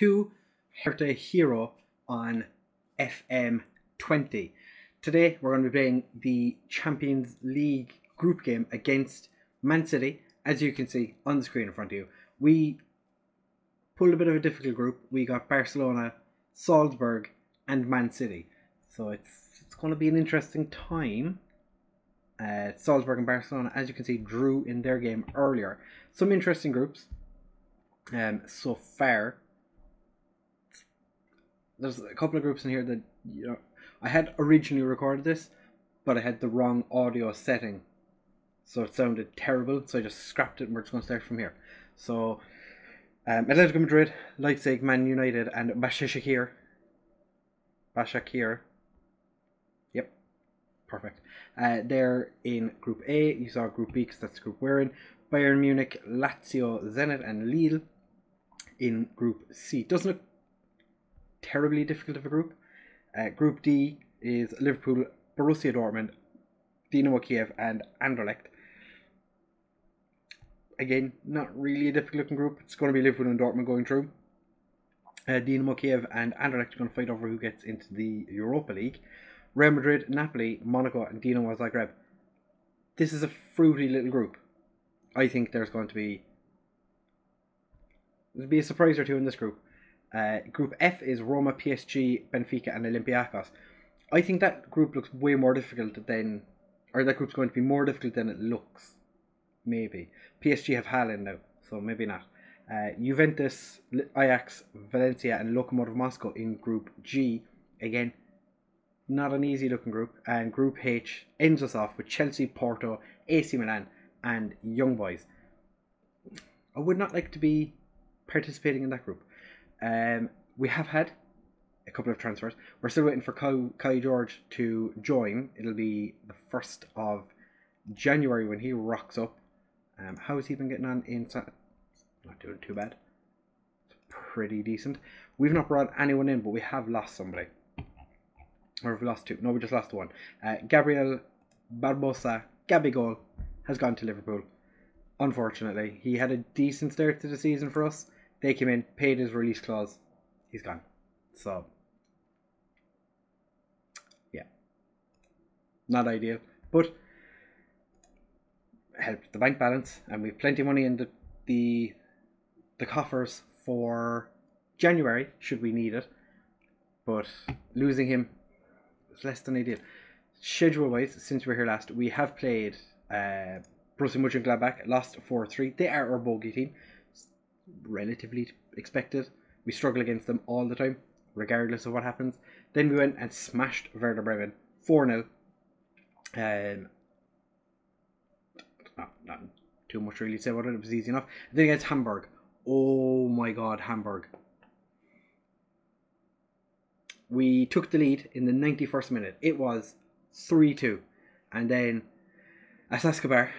to Hertha Hero on FM20. Today we're going to be playing the Champions League group game against Man City. As you can see on the screen in front of you, we pulled a bit of a difficult group. We got Barcelona, Salzburg, and Man City. So it's it's going to be an interesting time. Uh, Salzburg and Barcelona, as you can see, drew in their game earlier. Some interesting groups um, so far. There's a couple of groups in here that you know I had originally recorded this, but I had the wrong audio setting, so it sounded terrible. So I just scrapped it, and we're just going to start from here. So, um, Atletico Madrid, Leipzig, Man United, and Başakşehir. Başakşehir. Yep, perfect. Uh, they're in Group A. You saw Group B because that's the group we're in. Bayern Munich, Lazio, Zenit, and Lille in Group C. Doesn't look terribly difficult of a group. Uh, group D is Liverpool, Borussia Dortmund, Dinamo Kiev, and Anderlecht. Again, not really a difficult looking group. It's going to be Liverpool and Dortmund going through. Uh, Dinamo Kiev and Anderlecht are going to fight over who gets into the Europa League. Real Madrid, Napoli, Monaco, and Dinamo Zagreb. This is a fruity little group. I think there's going to be there'll be a surprise or two in this group. Uh, group F is Roma, PSG, Benfica, and Olympiacos. I think that group looks way more difficult than, or that group's going to be more difficult than it looks. Maybe PSG have Haaland now, so maybe not. Uh, Juventus, Ajax, Valencia, and Lokomotiv Moscow in Group G. Again, not an easy looking group. And Group H ends us off with Chelsea, Porto, AC Milan, and Young Boys. I would not like to be participating in that group. Um, we have had a couple of transfers. We're still waiting for Kai, George to join. It'll be the first of January when he rocks up. Um, how has he been getting on in? Not doing too bad. It's pretty decent. We've not brought anyone in, but we have lost somebody. Or have lost two? No, we just lost one. Uh, Gabriel Barbosa, Gabigol, has gone to Liverpool. Unfortunately, he had a decent start to the season for us. They came in, paid his release clause. He's gone. So, yeah, not ideal, but helped the bank balance, and we've plenty of money in the the the coffers for January should we need it. But losing him is less than ideal. Schedule wise, since we are here last, we have played uh, Borussia Mönchengladbach, lost 4 3. They are our bogey team. Relatively expected. We struggle against them all the time, regardless of what happens. Then we went and smashed Werder Bremen 4 0. Um, not, not too much really to say about it, it was easy enough. then against Hamburg. Oh my god, Hamburg. We took the lead in the 91st minute. It was 3 2. And then as Escobar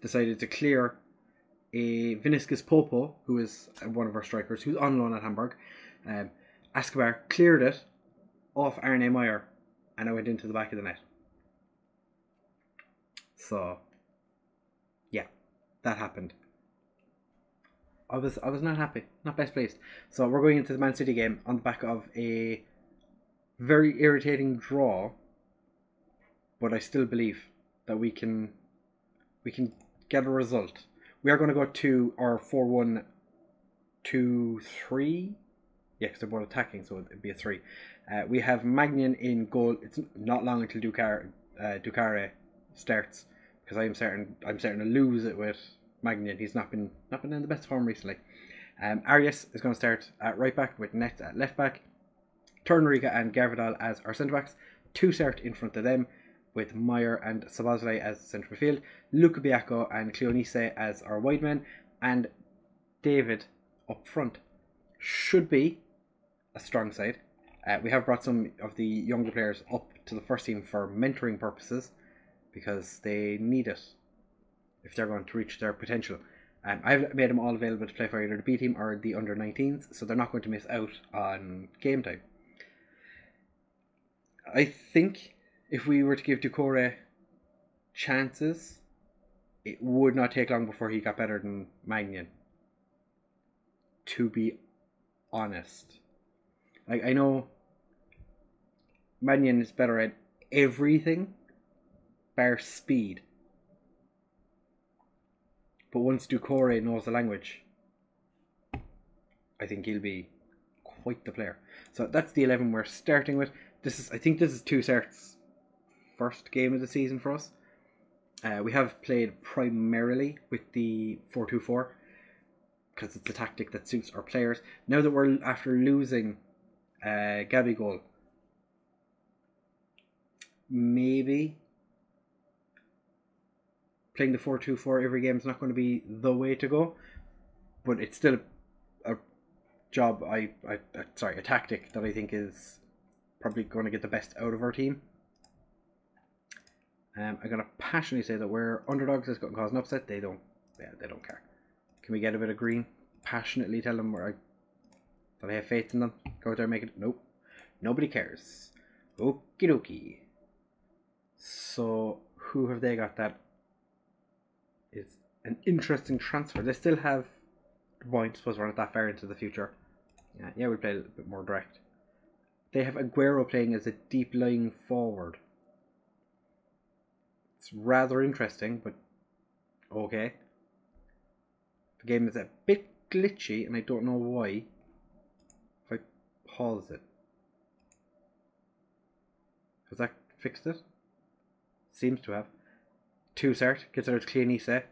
decided to clear a Vinicius Popo, who is one of our strikers, who's on loan at Hamburg. Um, Escobar cleared it off Arne Maier and it went into the back of the net. So, yeah, that happened. I was I was not happy, not best pleased. So we're going into the Man City game on the back of a very irritating draw, but I still believe that we can we can get a result. We are going to go to our 4 1 2 3. Yeah, because they're both attacking, so it'd be a 3. Uh, we have Maignan in goal. It's not long until Ducar, uh, Doucouré starts because I'm certain I'm certain to lose it with Maignan. He's not been not been in the best form recently. Um, Arias is going to start at right back with Net at left back. Torunarigha and Gvardiol as our centre backs. Two start in front of them with Maier and Szoboszlai as central midfield, Luca Bacchio and Cleonise as our wide men, and David up front. Should be a strong side. Uh, we have brought some of the younger players up to the first team for mentoring purposes because they need it if they're going to reach their potential. Um, I've made them all available to play for either the B team or the under 19s, so they're not going to miss out on game time. I think if we were to give Doucouré chances, it would not take long before he got better than Maignan. To be honest. Like I know Maignan is better at everything bar speed. But once Doucouré knows the language, I think he'll be quite the player. So that's the eleven we're starting with. This is I think this is Toussaint's first game of the season for us. Uh, we have played primarily with the four two four because it's a tactic that suits our players. Now that we're after losing uh, Gabigol, maybe playing the 4 2 4 every game is not going to be the way to go, but it's still a job, I, I, sorry, a tactic that I think is probably going to get the best out of our team. Um, I'm to passionately say that we're underdogs that's going to cause an upset. They don't, yeah, they don't care. Can we get a bit of green? Passionately tell them where I, that I have faith in them. Go out there and make it. Nope. Nobody cares. Okie dokie. So, who have they got that is an interesting transfer? They still have point. Suppose we're not that far into the future. Yeah, yeah, we play a bit more direct. They have Aguero playing as a deep lying forward. Rather interesting, but okay. The game is a bit glitchy, and I don't know why. If I pause it, has that fixed it? Seems to have. Gets it out to Cleonise.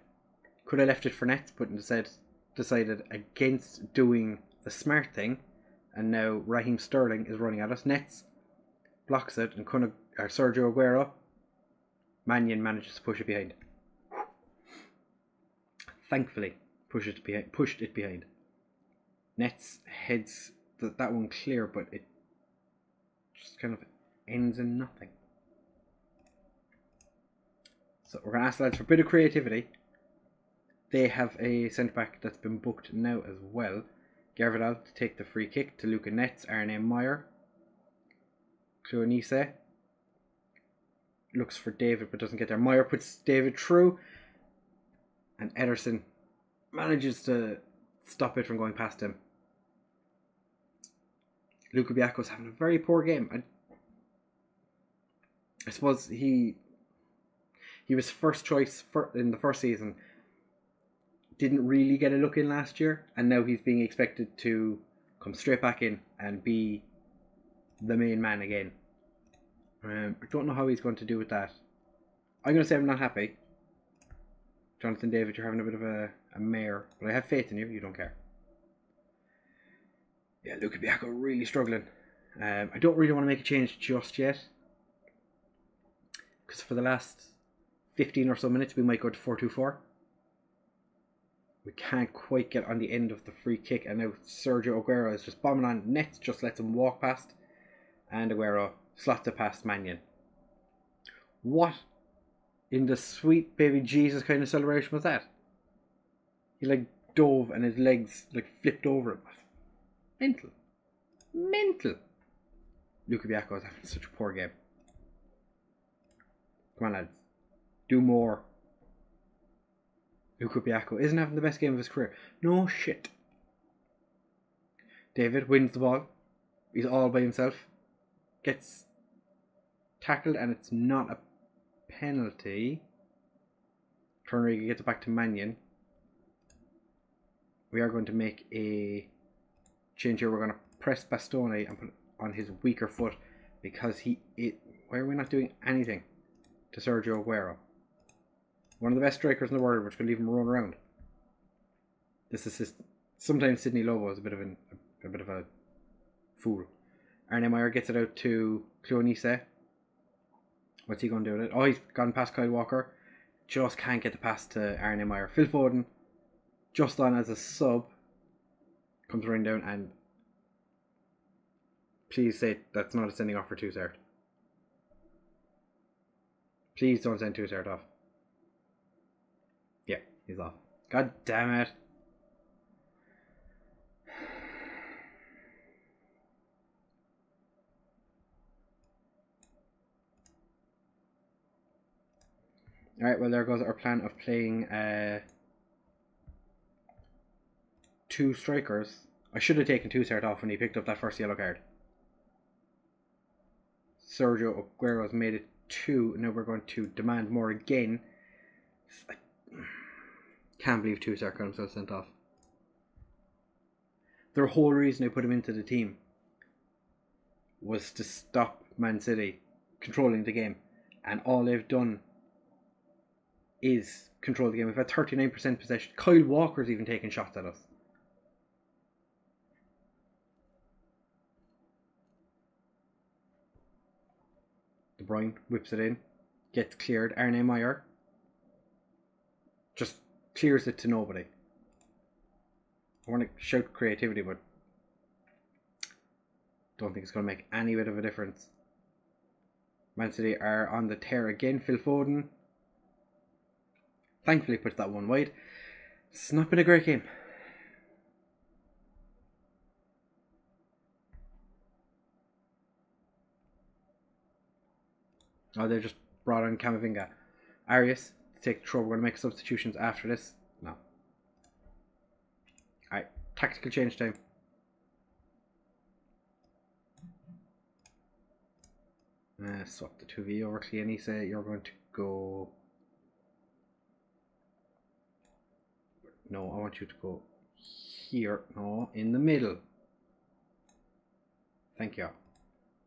Could have left it for Netz, but instead decided against doing the smart thing, and now Raheem Sterling is running at us. Netz blocks it, and Kuna, or Sergio Aguero, Maignan manages to push it behind. Thankfully, push it behind, pushed it behind. Netz heads th- that one clear, but it just kind of ends in nothing. So we're going to ask lads for a bit of creativity. They have a centre back that's been booked now as well. Gvardiol to take the free kick to Luca Netz, Arne Maier. Cloonise looks for David but doesn't get there. Maier puts David through, and Ederson manages to stop it from going past him. Luca Biacco's having a very poor game. I, I suppose he he was first choice for, in the first season. Didn't really get a look in last year, and now he's being expected to come straight back in and be the main man again. Um, I don't know how he's going to do with that. I'm going to say I'm not happy. Jonathan David, you're having a bit of a, a mare, but I have faith in you. You don't care. Yeah, Luca Biacco really struggling. Um, I don't really want to make a change just yet. Because for the last 15 or so minutes, we might go to 4 2 4. We can't quite get on the end of the free kick, and now Sergio Aguero is just bombing on. Netz just lets him walk past, and Aguero it past Maignan. What in the sweet baby Jesus kind of celebration was that? He like dove and his legs like flipped over him. Mental. Mental. Luca Biacco is having such a poor game. Come on, lads. Do more. Luca Biacco isn't having the best game of his career. No shit. David wins the ball. He's all by himself. Gets tackled and it's not a penalty. Torunarigha gets it back to Maignan. We are going to make a change here. We're going to press Bastoni and put on his weaker foot because he it why are we not doing anything to Sergio Aguero? One of the best strikers in the world, which can leave him run around. This is his, sometimes Sydney Lobo is a bit of an, a bit of a fool. Arne Maier gets it out to Cloonise. What's he going to do with it? Oh, he's gone past Kyle Walker. Just can't get the pass to Arne Maier. Phil Foden, just on as a sub, comes running down and please say that's not a sending off for Toussaint. Please don't send Toussaint off. Yeah, he's off. God damn it. Alright, well, there goes our plan of playing uh, two strikers. I should have taken Toussaint off when he picked up that first yellow card. Sergio Aguero's made it two. Now we're going to demand more again. I can't believe Toussaint got himself sent off. The whole reason they put him into the team was to stop Man City controlling the game. And all they've done is control the game. We've had 39% possession. Kyle Walker's even taking shots at us. De Bruyne whips it in, gets cleared. Arne Maier just clears it to nobody. I want to shout creativity, but don't think it's going to make any bit of a difference. Man City are on the tear again. Phil Foden thankfully put that one wide. It's not been a great game. Oh, they just brought on Camavinga. Arias, take throw. We're going to make substitutions after this. No. Alright, tactical change time. Uh, swap the 2v over Cleanisa. You're going to go. No, I want you to go here. No, in the middle. Thank you.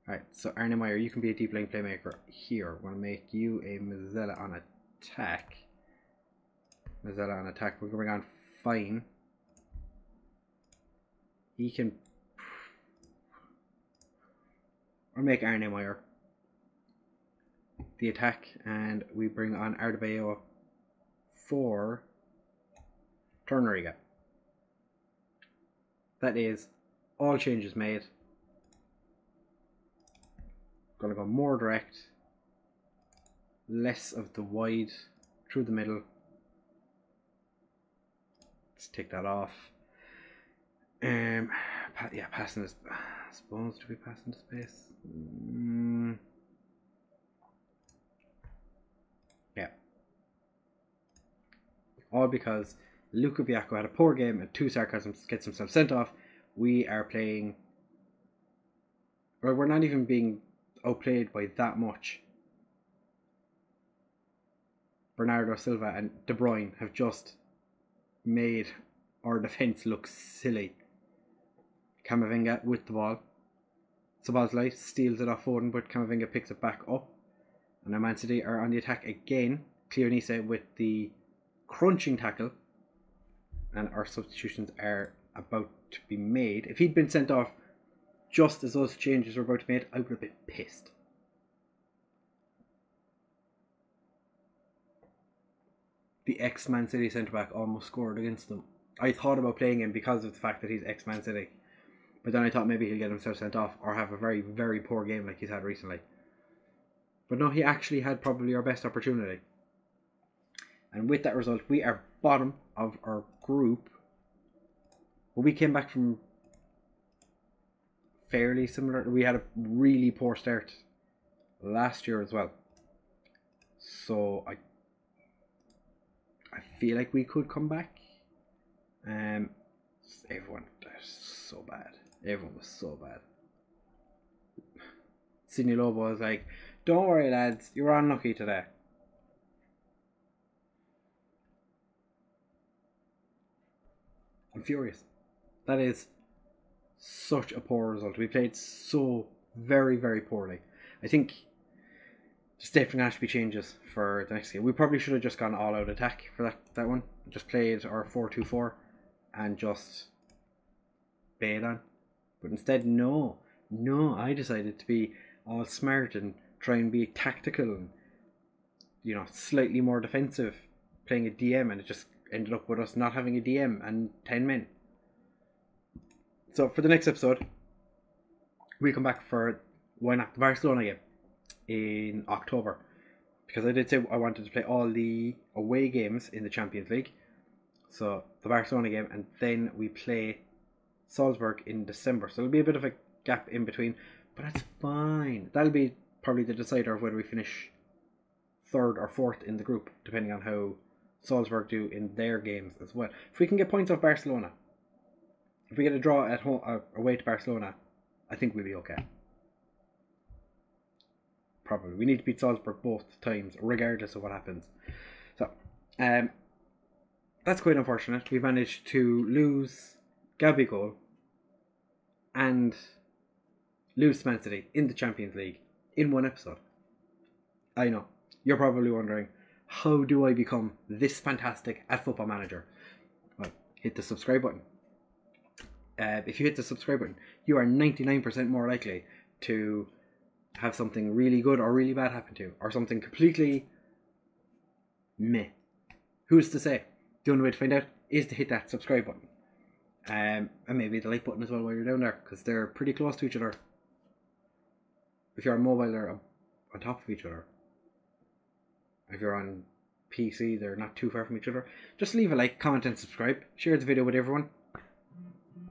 Alright, so Arne Maier, you can be a deep lying playmaker here. We're going to make you a Mezzala on attack. Mezzala on attack. We're going on Fine. He can... I'll make Arne Maier the attack and we bring on Ardebayo for Torunarigha. That is all changes made. Gonna go more direct, less of the wide through the middle. Let's take that off. Um, yeah, passing this. I suppose to be passing the space. Mm. Yeah. All because Luca Biacco had a poor game and two sarcasms gets himself sent off. We are playing, or we're not even being outplayed by that much. Bernardo Silva and De Bruyne have just made our defence look silly. Camavinga with the ball. Szoboszlai steals it off Foden, but Camavinga picks it back up. And now Man City are on the attack again. Clearnisa with the crunching tackle. And our substitutions are about to be made. If he'd been sent off just as those changes were about to be made, I would have been pissed. The ex Man City centre back almost scored against them. I thought about playing him because of the fact that he's ex Man City. But then I thought maybe he'll get himself sent off or have a very, very poor game like he's had recently. But no, he actually had probably our best opportunity. And with that result, we are bottom of our group. But we came back from fairly similar. We had a really poor start last year as well. So I I feel like we could come back. Um everyone was so bad. Everyone was so bad. Sydney Lobo was like, Don't worry lads, you're unlucky today. I'm furious. That is such a poor result. We played so very, very poorly. I think just definitely has to be changes for the next game. We probably should have just gone all out attack for that, that one. Just played our 4 2 4 and just bail on. But instead, no. No, I decided to be all smart and try and be tactical and, you know, slightly more defensive, playing a DM, and it just ended up with us not having a DM and 10 men. So for the next episode, we come back for why not the Barcelona game in October. Because I did say I wanted to play all the away games in the Champions League. So the Barcelona game and then we play Salzburg in December. So there'll be a bit of a gap in between. But that's fine. That'll be probably the decider of whether we finish third or fourth in the group, depending on how Salzburg do in their games as well. If we can get points off Barcelona, if we get a draw at home uh, away to Barcelona, I think we'll be okay. Probably. We need to beat Salzburg both times, regardless of what happens. So, um, that's quite unfortunate. We managed to lose Gabigol and lose Man City in the Champions League in one episode. I know. You're probably wondering, how do I become this fantastic at Football Manager? Well, hit the subscribe button. Uh, if you hit the subscribe button, you are 99% more likely to have something really good or really bad happen to you, or something completely meh. Who's to say? The only way to find out is to hit that subscribe button. Um, and maybe the like button as well while you're down there, because they're pretty close to each other. If you're on mobile, they're on top of each other. If you're on PC, they're not too far from each other. Just leave a like, comment, and subscribe. Share the video with everyone.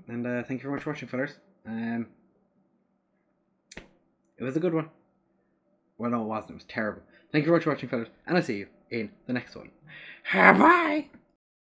And uh, thank you very much for watching, fellas. Um, it was a good one. Well, no, it wasn't. It was terrible. Thank you very much for watching, fellas. And I'll see you in the next one. Bye!